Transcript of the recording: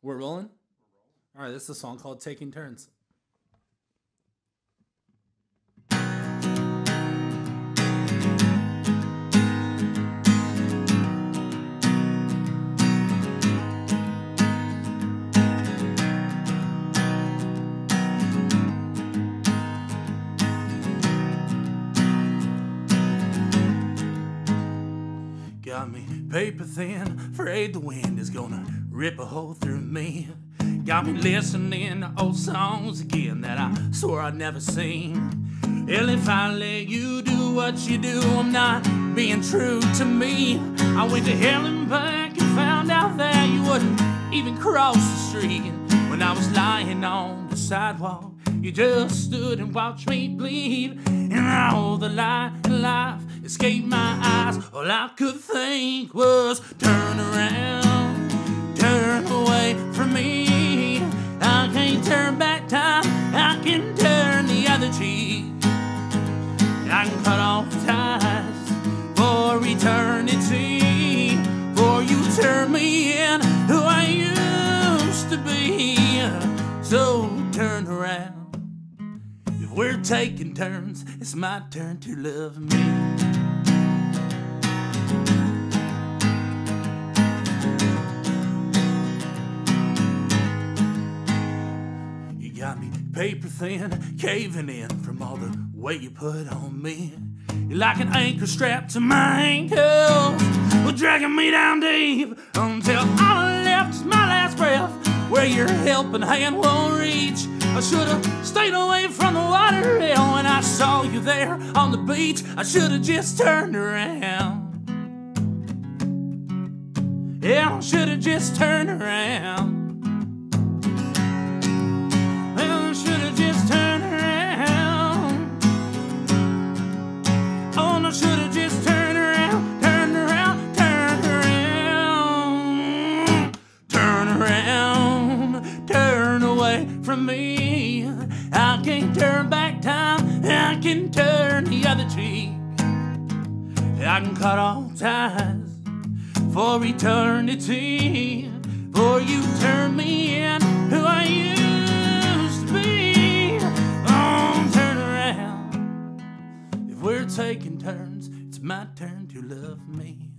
We're rolling? All right, this is a song called Taking Turns. Paper thin, afraid the wind is gonna rip a hole through me. Got me listening to old songs again that I swore I'd never seen. Hell, if I let you do what you do, I'm not being true to me. I went to hell and back and found out that you wouldn't even cross the street. When I was lying on the sidewalk, you just stood and watched me bleed. And all the light in life escaped my eyes. All I could think was turn around, turn away from me. I can't turn back time, I can turn the other cheek. I can cut off ties for eternity. For you turn me in who I used to be. So turn around. We're taking turns, it's my turn to love me. You got me paper thin, caving in from all the weight you put on me. You're like an anchor strapped to my ankles, dragging me down deep until all I left is my last breath, where your helping hand won't reach. I should have stayed away from the water when I saw you there on the beach. I should have just turned around. Yeah, I should have just turned around. Away from me. I can't turn back time, I can turn the other cheek. I can cut all ties for eternity. For you turn me in who I used to be. Oh, turn around. If we're taking turns, it's my turn to love me.